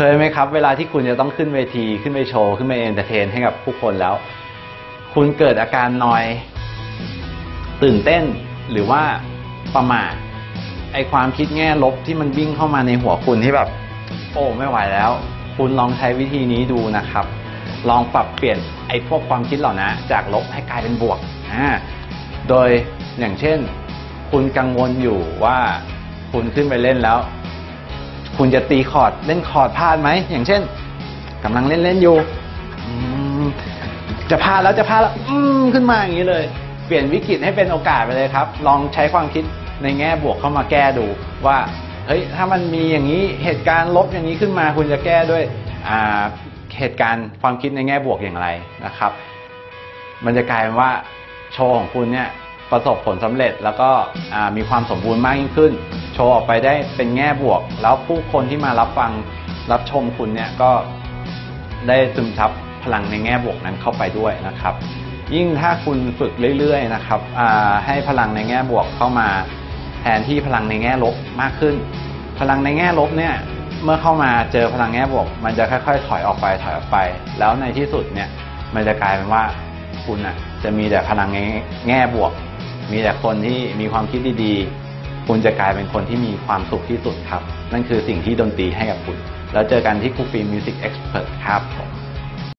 เคยไหมครับ เวลาที่คุณจะต้องขึ้นเวที ขึ้นไปโชว์ ขึ้นไป entertain ให้กับผู้คนแล้ว คุณเกิดอาการนอย ตื่นเต้นหรือว่าประหม่าไอความคิดแง่ลบที่มันวิ่งเข้ามาในหัวคุณที่แบบ โอ้ไม่ไหวแล้ว คุณลองใช้วิธีนี้ดูนะครับ ลองปรับเปลี่ยนไอพวกความคิดเหล่านั้นจากลบให้กลายเป็นบวกอ่าโดยอย่างเช่น คุณกังวลอยู่ว่าคุณขึ้นไปเล่นแล้ว คุณจะตีคอร์ดเล่นคอร์ดพลาดไหม อย่างเช่นกำลังเล่นเล่นอยู่จะพลาดแล้วจะพลาดแล้วอืมขึ้นมาอย่างนี้เลย เปลี่ยนวิกฤตให้เป็นโอกาสไปเลยครับ ลองใช้ความคิดในแง่บวกเข้ามาแก้ดูว่าเฮ้ยถ้ามันมีอย่างนี้เหตุการณ์ลบอย่างนี้ขึ้นมา คุณจะแก้ด้วยเหตุการณ์ความคิดในแง่บวกอย่างไรนะครับ มันจะกลายเป็นว่าโชว์ของคุณเนี่ยประสบผลสำเร็จแล้วก็มีความสมบูรณ์มากยิ่งขึ้น ชว์ออกไปได้เป็นแง่บวก แล้วผู้คนที่มารับฟังรับชมคุณเนี่ยก็ได้ซึมซับพลังในแง่บวกนั้นเข้าไปด้วยนะครับ ยิ่งถ้าคุณฝึกเรื่อยๆนะครับให้พลังในแง่บวกเข้ามาแทนที่พลังในแง่ลบมากขึ้น พลังในแง่ลบเนี่ยเมื่อเข้ามาเจอพลังแง่บวก มันจะค่อยๆ ถอยออกไปถอยออกไป แล้วในที่สุดเนี่ยมันจะกลายเป็นว่าคุณอะจะมีแต่พลังในแง่บวก มีแต่คนที่มีความคิดดีๆ คุณจะกลายเป็นคนที่มีความสุขที่สุดครับ นั่นคือสิ่งที่ดนตรีให้กับคุณ แล้วเจอกันที่ครูฟิล์ม Music Expert ครับผม